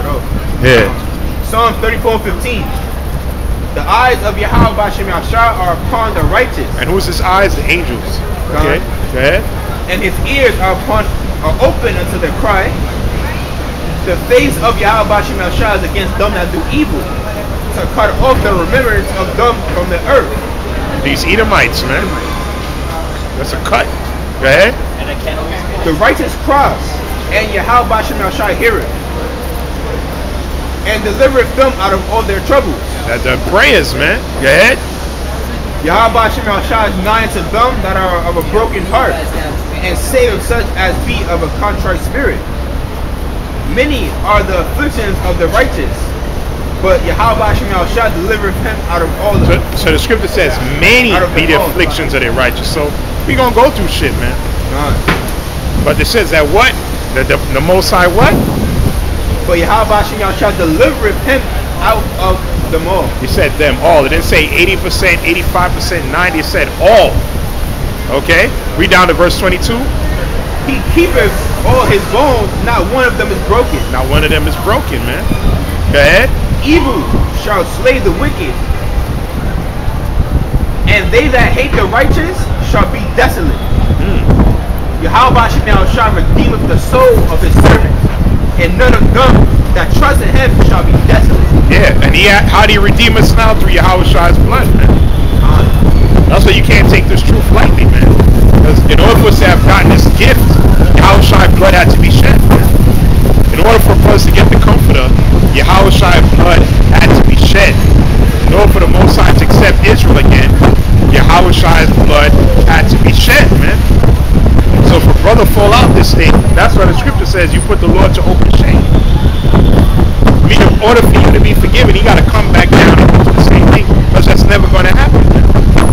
that off. Yeah. Psalm 34 15. The eyes of Yahweh Bashem Yahshua are upon the righteous, And who's his eyes? The angels. Okay. Go ahead. and his ears are upon are open unto their cry. The face of Yahweh Bashem Yahshua is against them that do evil, to cut off the remembrance of them from the earth. These Edomites, man. That's a cut. Go ahead. The righteous cross, and Yahweh Bashem Yahshua heareth, and delivereth them out of all their troubles. That the prayers, man. Go ahead. Yahweh is nigh to them that are of a broken heart, and save such as be of a contrite spirit. Many are the afflictions of the righteous, but Yahweh Yahshua delivereth him out of all the so the scripture says, many be the the afflictions of the righteous. So we gonna go through shit, man. But it says that what? The, the, the Most High what? But Yahweh Yahshua delivereth him out of them all. He said them all. It didn't say 80%, 85%, 90. It said all. Okay? Read down to verse 22. He keepeth all his bones, not one of them is broken. Not one of them is broken, man. Go ahead. Evil shall slay the wicked, and they that hate the righteous shall be desolate. Hmm. Yahweh Bashem shall redeemeth the soul of his servants, and none of them that trust in him shall be desolate. Yeah. And he had, how do you redeem us now? Through Yahawashi's blood, man. That's why you can't take this truth lightly, man. Because in order for us to have gotten this gift, Yahawashi's blood had to be shed, man. In order for us to get the comforter, Yahawashi's blood had to be shed. In order for the Most High to accept Israel again, Yahawashi's blood had to be shed, man. So if a brother fall out this thing, that's why the scripture says you put the Lord to open shame. I mean, in order for you to be forgiven, you got to come back down and do the same thing. Because that's never going to happen.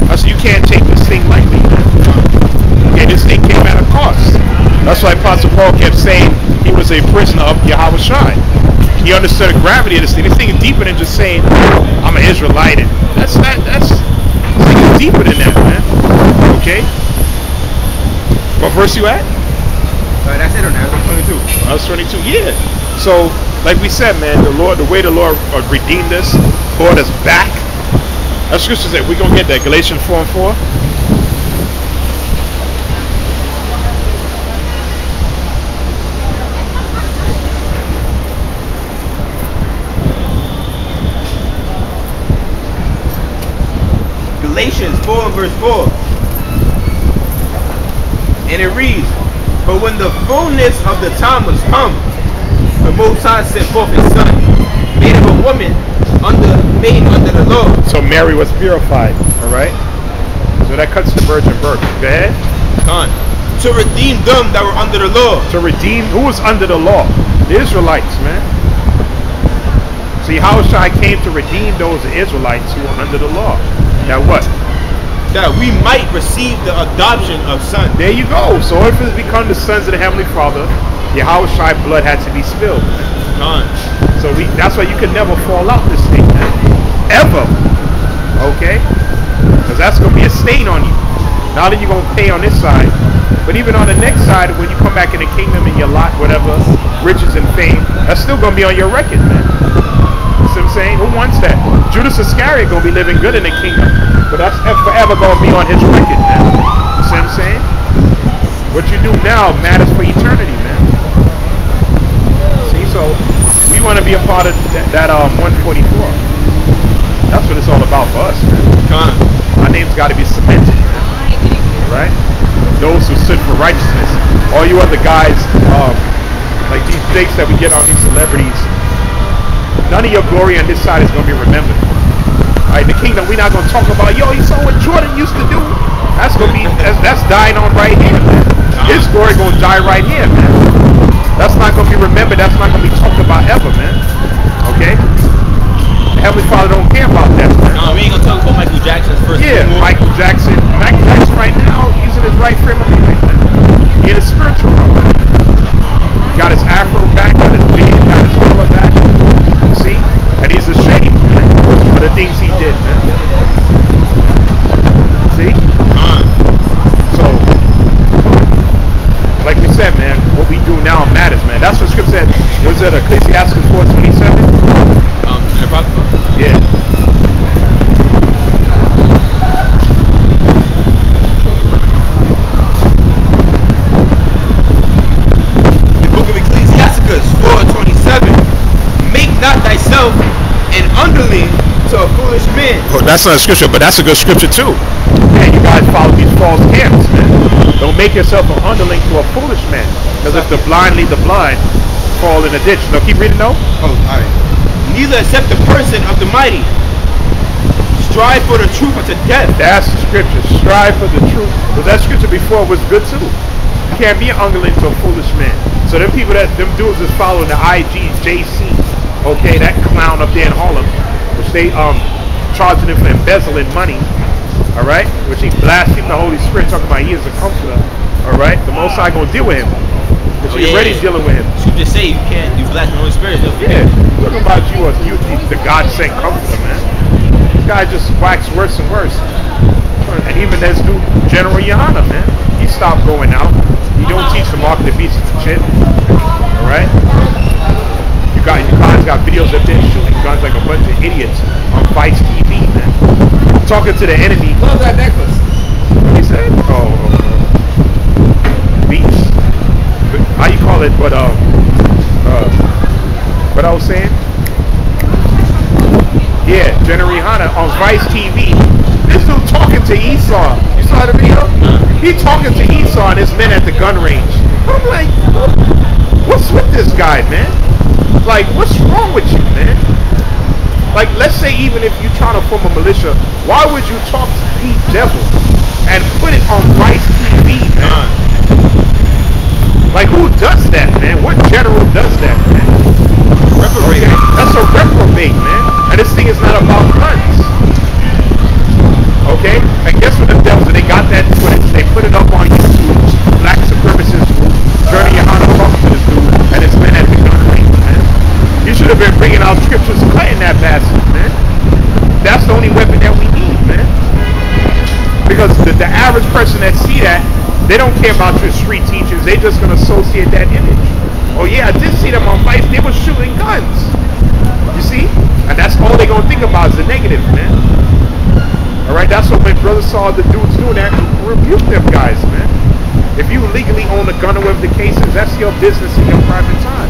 That's you can't take this thing lightly. And this thing came at a cost. That's why Apostle Paul kept saying he was a prisoner of Yahawashi. He understood the gravity of this thing. This thing is deeper than just saying I'm an Israelite. That's that. That's this thing is deeper than that, man. Okay. What verse you at? Uh, that's it that. Verse 22. Verse 22. Yeah. So, like we said, man, the Lord, the way the Lord uh, redeemed us, brought us back. That scripture said we're gonna get that. Galatians 4 and 4. Galatians 4 and verse 4. And it reads, But when the fullness of the time was come, the Most High sent forth his son, made of a woman, under made under the law, So Mary was purified. All right. So that cuts the virgin birth. Go ahead. Con, to redeem them that were under the law, To redeem who was under the law? The Israelites, man. See, Yahushua came to redeem those Israelites who were under the law. Now what? That we might receive the adoption of sons. There you go. So if it's become the sons of the Heavenly Father, Yahushua blood had to be spilled. Con, So we that's why you could never fall out this thing, man. Ever. Okay? Because that's gonna be a stain on you. Not that you're gonna pay on this side, but even on the next side, when you come back in the kingdom and your lot, whatever, riches and fame, that's still gonna be on your record, man. I'm saying? Who wants that? Judas Iscariot gonna be living good in the kingdom, but that's forever gonna be on his record, man. See what I'm saying? What you do now matters for eternity, man. See, so we want to be a part of that, that um 144. That's what it's all about for us, man. Our name's got to be cemented, man. right? Those who stood for righteousness. All you other guys, um, like these dates that we get on these celebrities, none of your glory on this side is going to be remembered. All right, the kingdom, we're not going to talk about, yo, you saw what Jordan used to do. That's going to be, that's, that's dying on right here, man. His glory going to die right here, man. That's not going to be remembered. That's not going to be talked about ever, man. Okay? The Heavenly Father don't care about that, man. No, we ain't gonna talk about Michael Jackson's first Yeah, moonwalk. Michael Jackson. Michael Jackson right now, he's in his right frame of mind. He in a spiritual realm. Got his afro back, got his beard, got his color back. And he's ashamed for the things he did, man. See? So, like we said, man, what we do now matters, man. That's what Scripture said. Was was it Ecclesiastes 427? Um, in the Apocrypha? Yeah. The book of Ecclesiasticus 427. Make not thyself an to a foolish man. Well, that's not a scripture, but that's a good scripture too. Man, you guys follow these false camps, man. Don't make yourself an underling to a foolish man. Because if the blind lead the blind, fall in a ditch. No, keep reading though. Oh, alright. Neither accept the person of the mighty. Strive for the truth unto death. That's the scripture. Strive for the truth. But that scripture before was good too. You can't be an underling to a foolish man. So them people that them dudes is following the IGJC, okay, that clown up there in Harlem, which they um charging him for embezzling money, all right, which he blasphemed the Holy Spirit, talking about he is a comforter, all right. The Most High gonna deal with him, which Oh, he yeah, already yeah. dealing with him. So you just say you can't do blasphemy the Holy Spirit. No Yeah, talking about you, you the God sent comforter, man. This guy just wax worse and worse. And even this dude, General Yahanna, man, he stopped going out. He don't teach the mark of the beast and shit. All right. You got you guys got videos up there shooting guns like a bunch of idiots on Vice TV, man. Talking to the enemy. Love that necklace. He said? Oh, oh, oh. beats. How you call it? But um, uh, what I was saying? Yeah, General Yahanna on Vice TV. This dude talking to Esau. You saw the video? He talking to Esau and his men at the gun range. I'm like, what's with this guy, man? Like, what's wrong with you, man? Like, let's say even if you're trying to form a militia, why would you talk to the Devil and put it on Vice TV, man? Like, who does that, man? What general does that, man? Reprobate. Okay, That's a reprobate, man. And this thing is not about guns. Associate that image. Oh yeah, I did see them on Vice. They were shooting guns. You see? And that's all they gonna think about is the negative, man. All right, that's what my brother saw the dudes doing that. Rebuke them guys, man. If you legally own a gun or whatever the case is, that's your business in your private time.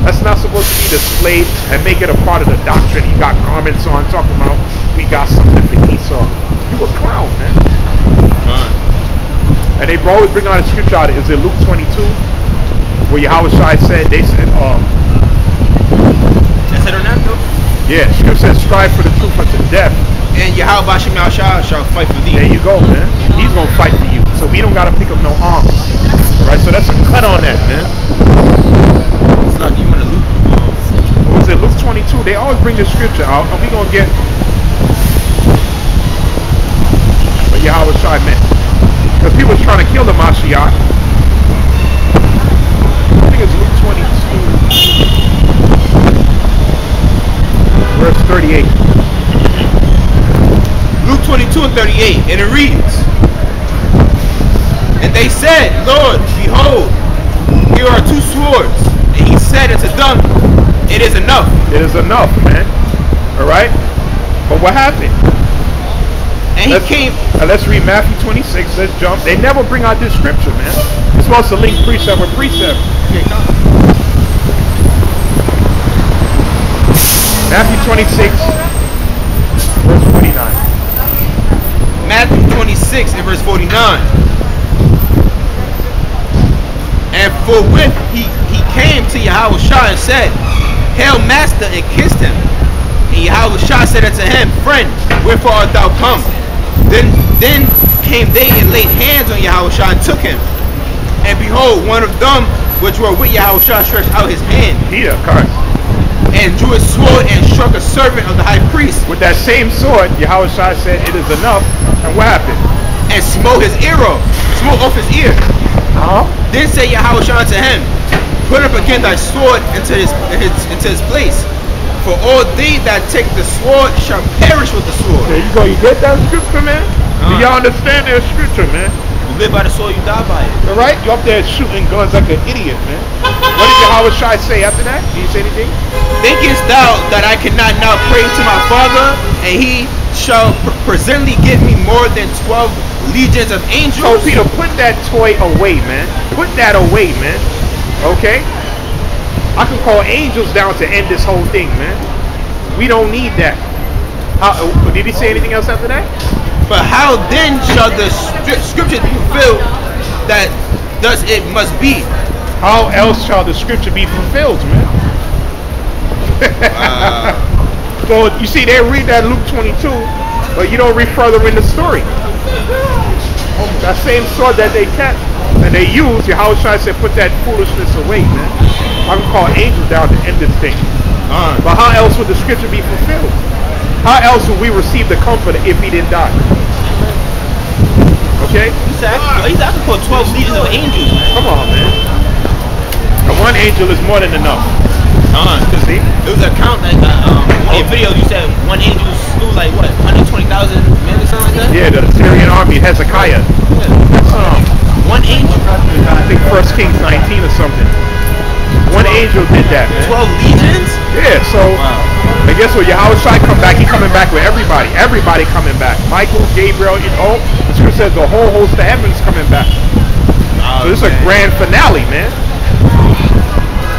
That's not supposed to be displayed and make it a part of the doctrine. You got garments on talking about we got something for Esau. You a clown, man. And they always bring out a scripture out. Is it Luke 22? Where Yahawashi said, they said, um, That's it or not, though? yeah, scripture says, strive for the truth unto death. And Yahweh Bashim Shah shall fight for thee. There you go, man. He's gonna fight for you. So we don't gotta pick up no arms. Right? So that's a cut on that, man. It's not you want to loop. What was it? Luke 22. They always bring the scripture out, and we gonna get what Yahawashi meant. Because people was trying to kill the Mashiach. I think it's Luke 22. Verse 38. Luke 22 and 38, and it reads, And they said, Lord, behold, here are two swords. And he said unto them, It is enough. It is enough, man. Alright? But what happened? And he Let's- came, uh, let's read Matthew 26. Let's jump. They never bring out this scripture, man. It's supposed to link precept with precept. Matthew 26, verse 49. Matthew 26 and verse 49. And forthwith he, he came to Yahawashi and said, Hail master, and kissed him. And Yahawashi said unto him, Friend, wherefore art thou come? Then then came they and laid hands on Yahawashi and took him. And behold, one of them which were with Yahawashi stretched out his hand Peter, correct. And drew his sword and struck a servant of the high priest With that same sword, Yahawashi said, It is enough. And what happened? and smote his ear off, smote off his ear. Huh? Then said Yahawashi unto him, Put up again thy sword into his, into his place. For all they that take the sword shall perish with the sword. There you go. You get that scripture, man? Do Uh. y'all understand that scripture, man? You live by the sword, you die by it. All right? You're up there shooting guns like an idiot, man. What did Yahawashi say after that? Did he say anything? Thinkest thou that I cannot now pray to my Father, and he shall pr- presently give me more than twelve legions of So angels? Peter, put that toy away, man. Put that away, man. Okay? I can call angels down to end this whole thing, man. We don't need that. How, uh, did he say anything else after that? But how then shall the scriptures be fulfilled that thus it must be? How else shall the scripture be fulfilled, man? so you see, they read that Luke 22, but you don't read further in the story. That same sword that they kept and they used, Yahawashi said, put that foolishness away, man. I can call angels down to end this thing. But how else would the scripture be fulfilled? How else would we receive the comfort if he didn't die? Okay? He's asking, he's asking for 12 legions of angels. Come on, man. And one angel is more than enough. Uh, You see? it was a count that, uh, um, one of videos you said one angel slew like what, 120,000 men or something like that? Yeah, the Syrian army, Hezekiah. Yeah. Um, One angel, I think First Kings 19 or something. One angel did that, man. 12 legions? Yeah, so Wow. Guess what? Your Yahawashi come back. He coming back with everybody. Everybody coming back. Michael, Gabriel, you oh, know. The scripture says the whole host of heaven's coming back. So this is a grand finale, man.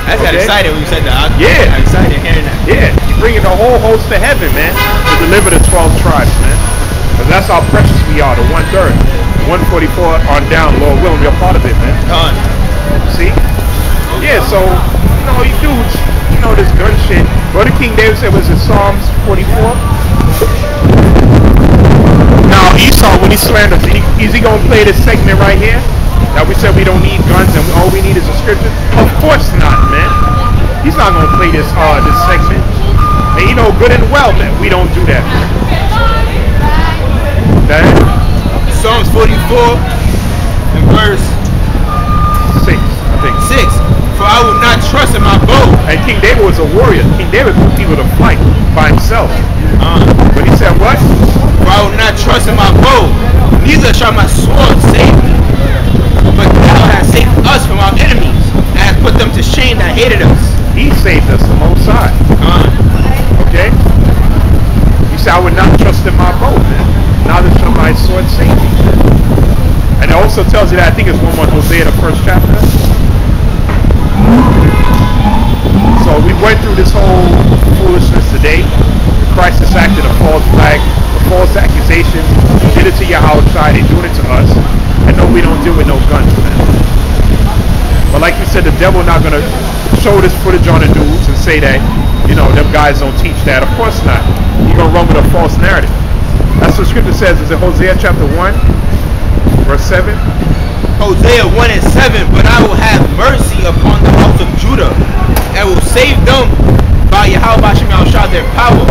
I got Okay. excited when you said that. I, Yeah. I got excited hearing that. Yeah, he's bringing the whole host to heaven, man, to deliver the 12 tribes, man. Because that's how precious we are, the one third. 144 on down, Lord willing, we're a part of it, man. Done. See? Yeah, so, you know, you dudes, know this gun shit. Brother King David said, was it Psalms 44? Now, Esau, when he slanders, he, is he going to play this segment right here? That we said we don't need guns and all we need is a scripture? Of course not, man. He's not going to play this uh, this segment. And you know good and well that we don't do that. Okay? Psalms 44 and verse Six, I think. 6. For I will not trust in my bow. And King David was a warrior. King David put people to fight by himself. Uh, But he said what? for I will not trust in my bow, neither shall my sword save me. But thou hast saved us from our enemies, and hast put them to shame that hated us. He saved us the most high. Uh, Okay? He said, I would not trust in my bow, man. Neither shall my sword save me. And it also tells you that, I think it's 1 1 Hosea, the first chapter. So we went through this whole foolishness today. The crisis acted a false flag, a false accusation. Did it to Yahawashi, they doing it to us. I know we don't deal with no guns, man. But like you said, the devil not gonna show this footage on the news and say that, you know, them guys don't teach that. Of course not. You're gonna run with a false narrative. That's what scripture says. Is it Hosea chapter 1, verse 7? Hosea 1 and 7, but I will have mercy upon the house of Judah, and will save them by Yahweh Hashem Yahushua their power,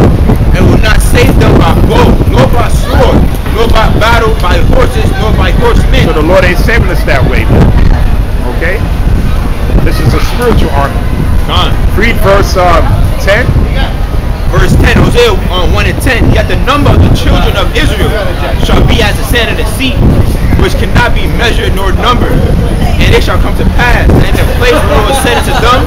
and will not save them by bow, nor by sword, nor by battle, by horses, nor by horsemen. So the Lord ain't saving us that way. Okay? This is a spiritual army. Gone. Read verse um, 10. Verse 10, Hosea uh, 1 and 10, Yet the number of the children of Israel shall be as the sand of the sea, which cannot be measured nor numbered. And it shall come to pass, in the place where it was said unto them,